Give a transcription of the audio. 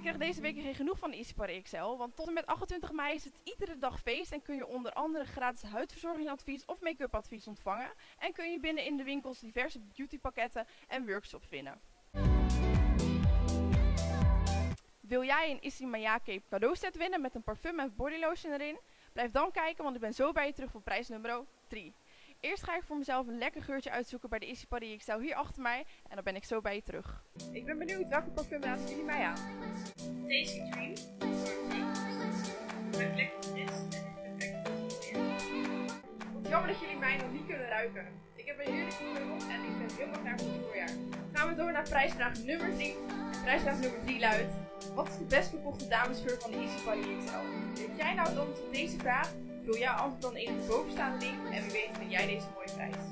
Ik krijg deze week geen genoeg van Party XL, want tot en met 28 mei is het iedere dag feest en kun je onder andere gratis huidverzorgingsadvies of make-up advies ontvangen. En kun je binnen in de winkels diverse beautypakketten en workshops vinden. Wil jij een Issey Maya Cape cadeauset winnen met een parfum en bodylotion erin? Blijf dan kijken, want ik ben zo bij je terug voor prijs nummer 3. Eerst ga ik voor mezelf een lekker geurtje uitzoeken bij de Issy Party XL hier achter mij en dan ben ik zo bij je terug. Ik ben benieuwd welke parfum raden jullie mij aan? Daisy Dream. Jammer dat jullie mij nog niet kunnen ruiken. Ik heb een heerlijke geur op en ik ben helemaal klaar voor het voorjaar. Gaan we door naar prijsvraag nummer 3. Prijsvraag nummer 3 luidt: Wat is de best verkochte damesgeur van de Easy Party XL? Weet jij nou dan op deze vraag? Vul jouw antwoord dan in de bovenstaande link en wie weet vind jij deze mooie prijs.